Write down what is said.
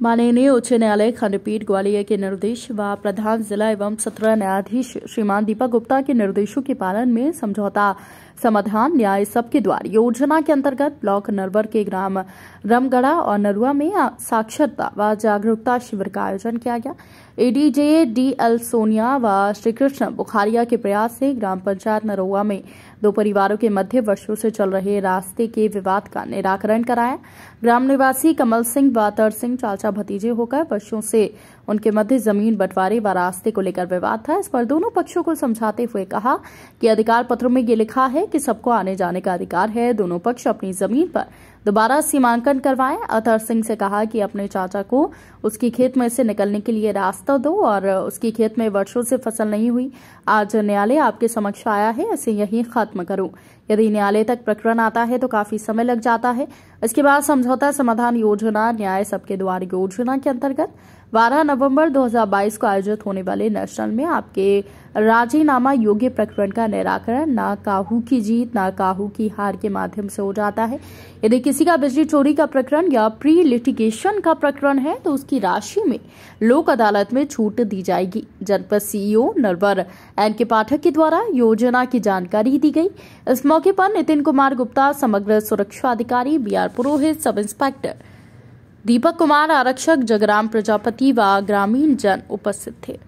माननीय उच्च न्यायालय खंडपीठ ग्वालियर के निर्देश व प्रधान जिला एवं सत्र न्यायाधीश श्रीमान दीपक गुप्ता के निर्देशों के पालन में समझौता समाधान न्याय सबके द्वार योजना के अंतर्गत ब्लॉक नरवर के ग्राम रमगढ़ा और नरुआ में साक्षरता व जागरूकता शिविर का आयोजन किया गया। एडीजे डीएल सोनिया व श्रीकृष्ण बुखारिया के प्रयास से ग्राम पंचायत नरुआ में दो परिवारों के मध्य वर्षों से चल रहे रास्ते के विवाद का निराकरण कराया ग्राम निवासी कमल सिंह व तर सिंह चाचा भतीजे होकर वर्षों से उनके मध्य ज़मीन बंटवारे व रास्ते को लेकर विवाद था। इस पर दोनों पक्षों को समझाते हुए कहा कि अधिकार पत्रों में ये लिखा है कि सबको आने जाने का अधिकार है। दोनों पक्ष अपनी ज़मीन पर दोबारा सीमांकन करवाएँ। अतर सिंह से कहा कि अपने चाचा को उसकी खेत में से निकलने के लिए रास्ता दो और उसकी खेत में वर्षों से फ़सल नहीं हुई। आज न्यायालय आपके समक्ष आया है इसे यही खत्म करो। यदि न्यायालय तक प्रकरण आता है तो काफ़ी समय लग जाता है। इसके बाद समझौता समाधान योजना, न्याय सबके द्वार योजना के अंतर्गत 12 नवंबर 2022 को आयोजित होने वाले नेशनल में आपके राजीनामा योग्य प्रकरण का निराकरण, ना काहू की जीत, ना काहू की हार के माध्यम से हो जाता है। यदि किसी का बिजली चोरी का प्रकरण या प्री लिटिगेशन का प्रकरण है तो उसकी राशि में लोक अदालत में छूट दी जाएगी। जनपद सीईओ नरवर एन के पाठक के द्वारा योजना की जानकारी दी गई। इस मौके पर नितिन कुमार गुप्ता, समग्र सुरक्षा अधिकारी, B are Purohit, sub inspector Deepak Kumar आरक्षक जगराम प्रजापति व ग्रामीण जन उपस्थित थे।